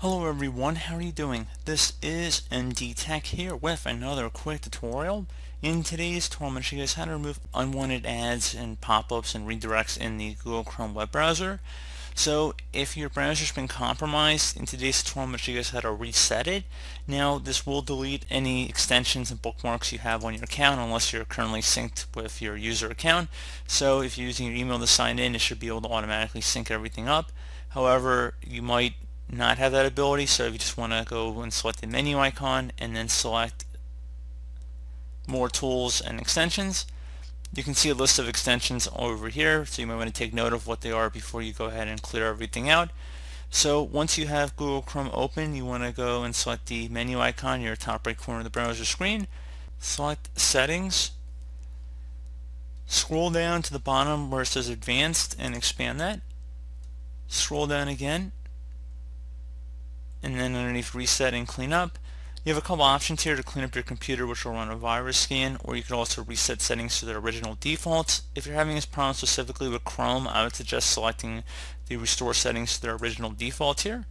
Hello everyone, how are you doing? This is MD Tech here with another quick tutorial. In today's tutorial, I'm going to show you guys how to remove unwanted ads and pop-ups and redirects in the Google Chrome web browser. So if your browser's been compromised, in today's tutorial I'm going to show you guys how to reset it. Now this will delete any extensions and bookmarks you have on your account unless you're currently synced with your user account. So if you're using your email to sign in, it should be able to automatically sync everything up. However, you might not have that ability so if you just want to go and select the menu icon and then select more tools and extensions you can see a list of extensions over here so you might want to take note of what they are before you go ahead and clear everything out. So once you have Google Chrome open you want to go and select the menu icon your top right corner of the browser screen select settings scroll down to the bottom where it says advanced and expand that scroll down again and then underneath reset and clean up you have a couple options here to clean up your computer which will run a virus scan or you can also reset settings to their original defaults. If you're having this problem specifically with Chrome I would suggest selecting the restore settings to their original defaults here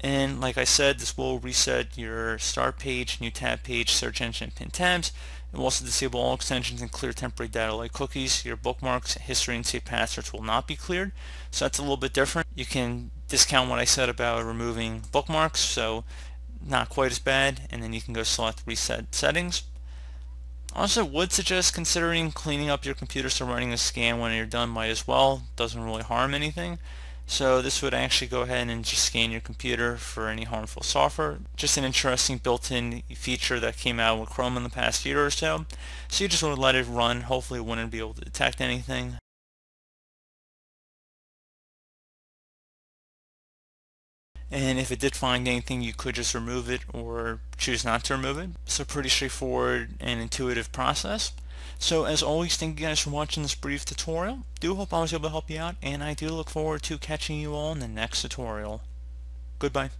and like I said this will reset your start page, new tab page, search engine and pin tabs it will also disable all extensions and clear temporary data like cookies. Your bookmarks, history, and saved passwords will not be cleared. So that's a little bit different. You can discount what I said about removing bookmarks, so not quite as bad. And then you can go select reset settings. Also would suggest considering cleaning up your computer so running a scan when you're done might as well. Doesn't really harm anything. So this would actually go ahead and just scan your computer for any harmful software. Just an interesting built-in feature that came out with Chrome in the past year or so. So you just want to let it run. Hopefully it wouldn't be able to detect anything. And if it did find anything, you could just remove it or choose not to remove it. So pretty straightforward and intuitive process. So as always, thank you guys for watching this brief tutorial. Do hope I was able to help you out, and I do look forward to catching you all in the next tutorial. Goodbye.